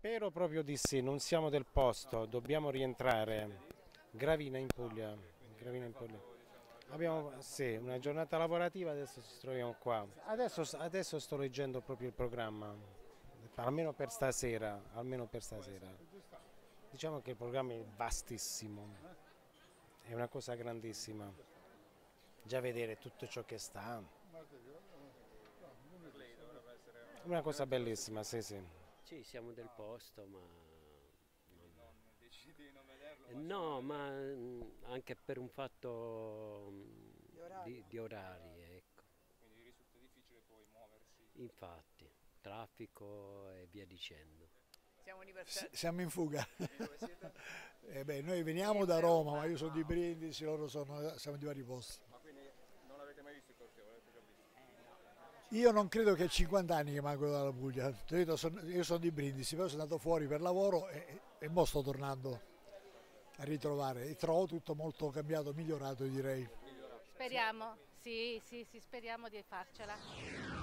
Spero proprio di sì, non siamo del posto, dobbiamo rientrare. Gravina in Puglia. Gravina in Puglia. Abbiamo sì, una giornata lavorativa, adesso ci troviamo qua. Adesso, adesso sto leggendo proprio il programma, almeno per stasera, almeno per stasera. Diciamo che il programma è vastissimo, è una cosa grandissima. Già vedere tutto ciò che sta. Una cosa bellissima, sì sì. Sì, siamo del posto, ma... Non decidi di non vederlo? Eh, No, ma mm, anche per un fatto mm, Di orari. di, di orari, ecco. Quindi risulta difficile poi muoversi. Infatti, traffico e via dicendo. Siamo. Siamo in fuga. Eh beh, noi veniamo da Roma, ma io sono di Brindisi, loro sono, siamo di vari posti. Ma quindi non avete mai visto il corteo? L'avete già visto? Io non credo che è 50 anni che manco dalla Puglia, io sono di Brindisi, poi sono andato fuori per lavoro e, e mo sto tornando a ritrovare e trovo tutto molto cambiato, migliorato direi. Speriamo, sì, sì, sì, speriamo di farcela.